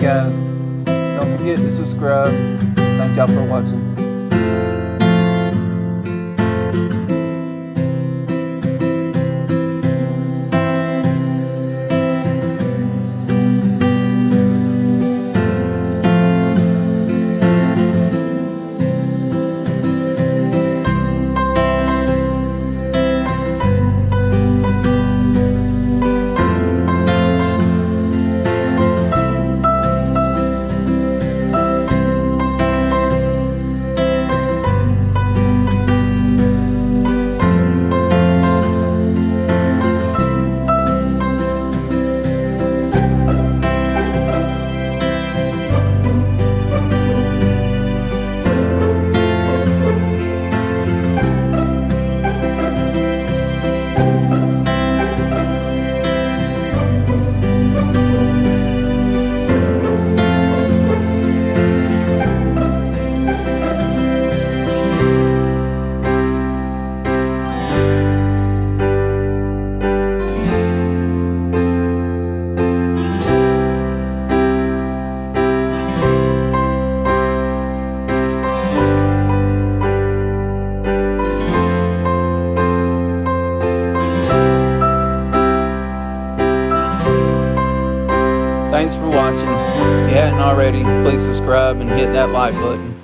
Guys, don't forget to subscribe. Thank y'all for watching. Thanks for watching. If you hadn't already, please subscribe and hit that like button.